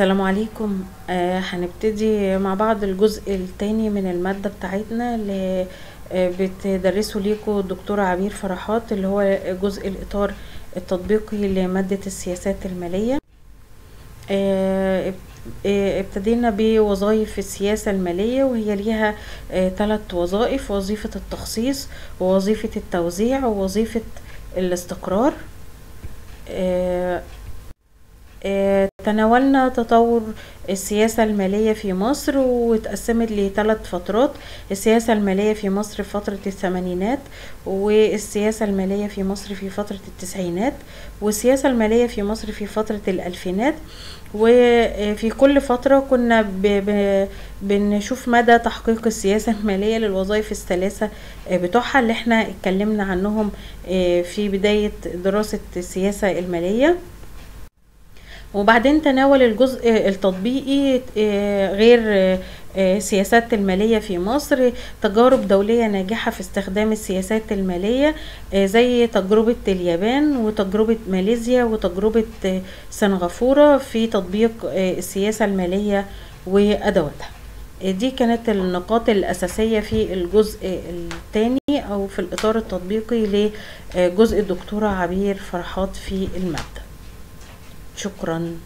السلام عليكم. آه هنبتدي مع بعض الجزء التاني من المادة بتاعتنا اللي آه بتدرسه ليكم الدكتورة عبير فرحات اللي هو جزء الإطار التطبيقي لمادة السياسات المالية. آه آه، ابتدينا بوظائف السياسة المالية وهي ليها ثلاث وظائف وظيفة التخصيص ووظيفة التوزيع ووظيفة الاستقرار. آه، آه، تناولنا تطور السياسة المالية في مصر واتقسمت لثلاث فترات السياسة المالية في مصر في فترة الثمانينات والسياسة المالية في مصر في فترة التسعينات والسياسة المالية في مصر في فترة الألفينات وفي كل فترة كنا. بنشوف مدى تحقيق السياسة المالية للوظائف الثلاثة بتوعها اللي إحنا اتكلمنا عنهم في بداية دراسة السياسة المالية وبعدين تناول الجزء التطبيقي غير سياسات المالية في مصر تجارب دولية ناجحة في استخدام السياسات المالية زي تجربة اليابان وتجربة ماليزيا وتجربة سنغافورة في تطبيق السياسة المالية وأدواتها. دي كانت النقاط الأساسية في الجزء الثاني أو في الإطار التطبيقي لجزء الدكتورة عبير فرحات في المادة. شكرا.